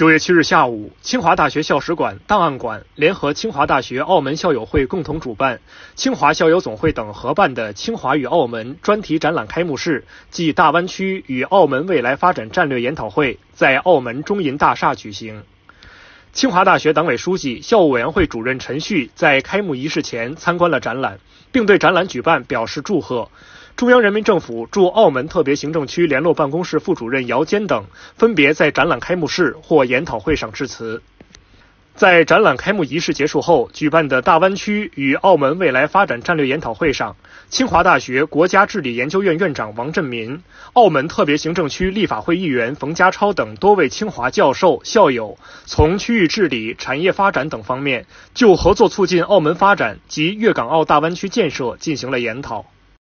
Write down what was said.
九月七日下午，清华大学校史馆、档案馆联合清华大学澳门校友会共同主办，清华校友总会等合办的“清华与澳门”专题展览开幕式暨大湾区与澳门未来发展战略研讨会在澳门中银大厦举行。清华大学党委书记、校务委员会主任陈旭在开幕仪式前参观了展览，并对展览举办表示祝贺。中央人民政府驻澳门特别行政区联络办公室副主任姚坚等分别在展览开幕式或研讨会上致辞。在展览开幕仪式结束后举办的大湾区与澳门未来发展战略研讨会上，清华大学国家治理研究院院长王振民、澳门特别行政区立法会议员冯家超等多位清华教授、校友，从区域治理、产业发展等方面就合作促进澳门发展及粤港澳大湾区建设进行了研讨。